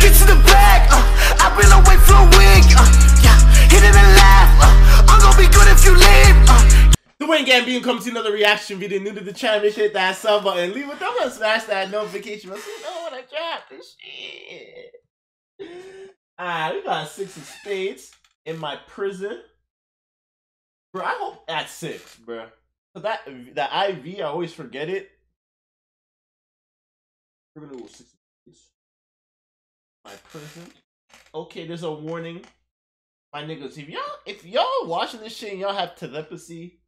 Get to the bag. Uh, I've been away for a week. Uh, yeah, hit it and laugh. Uh, I'm gonna be good if you leave. Uh, Dwyane Gambino comes to another reaction video. New to the channel, make sure hit that sub button. Leave a thumbs up, smash that notification bell so you know when I drop this shit. Ah, we got six of spades in my prison. Bro, I hope that's six, bro. Cause that that IV, I always forget it. We're gonna go six of spades. My prison. Okay, there's a warning. My niggas, if y'all if y'all watching this shit and y'all have telepathy,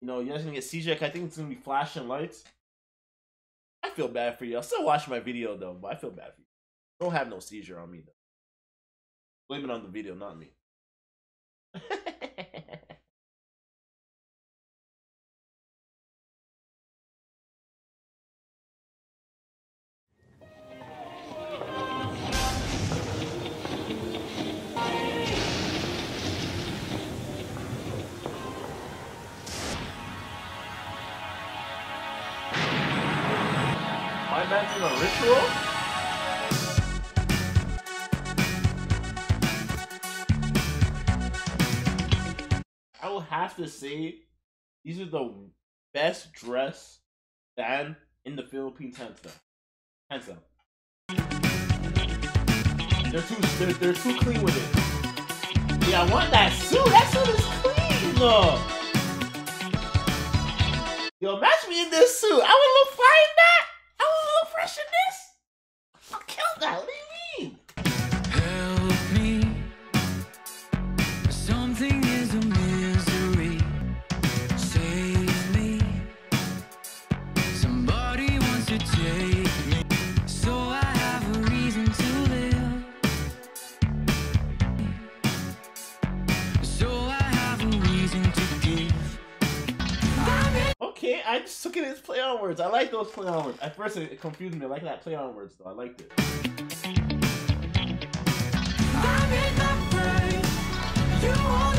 you know, you're gonna get seizure. I think it's gonna be flashing lights. I feel bad for you. I'll still watch my video though, but I feel bad for you. Don't have no seizure on me though. Blame it on the video, not me. Doing a ritual? I will have to say these are the best dressed band in the Philippines hands down. Hands down. They're too they're, they're too clean with it. Yeah, I want that suit. That suit is clean though. Yo, match me in this suit. I would look fine in I just took it as play on words. I like those play on words. At first, it confused me. I like that play on words, though. I liked it. You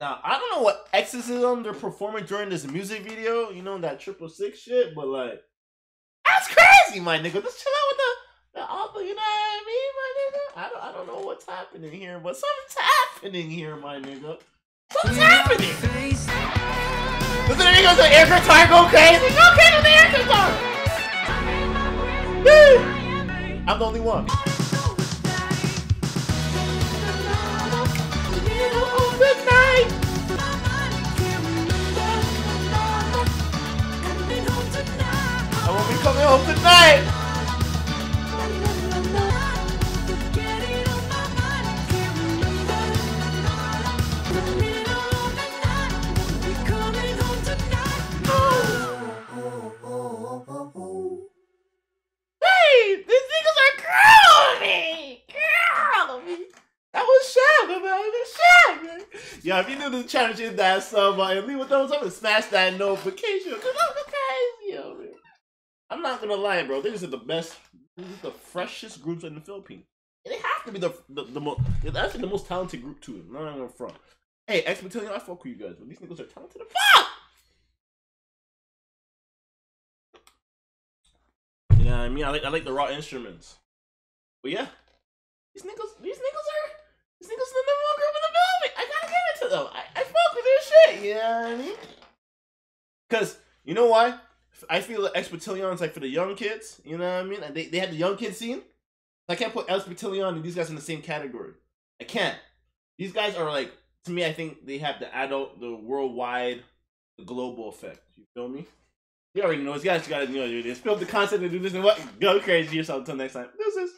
Now, I don't know what exorcism they're performing during this music video. You know that triple six shit, but like, that's crazy, my nigga. Just chill out with the the author. You know what I mean, my nigga? I don't, I don't know what's happening here, but something's happening here, my nigga. Something's happening. face. Does the nigga the air guitar go crazy? Go crazy the air guitar. I'm the only one. Coming home tonight. Hey, these niggas are. Growing me. That was man. That was if you the channel, hit that sub button, leave a thumbs up, and smash that notification. Cause I'm crazy, yo, man. I'm not gonna lie, bro. These are the best, the freshest groups in the Philippines. They have to be the the, the most. Actually the most talented group too. Not even front. Hey, Ex Battalion, I fuck with you guys, but these niggas are talented fuck. You know what I mean? I like I like the raw instruments. But yeah, these niggas, these niggas are these niggas are the number one group in the building. I gotta give it to them. I, I fuck with their shit. You know what I mean? Cause you know why? I feel like Ex Battalion's like for the young kids. You know what I mean? They they had the young kids scene. I can't put Expectillion and these guys in the same category. I can't. These guys are like to me. I think they have the adult, the worldwide, the global effect. You feel me? You already know. These guys got to you know. They spill the concept and do this and what? Go crazy yourself. Until next time. This is.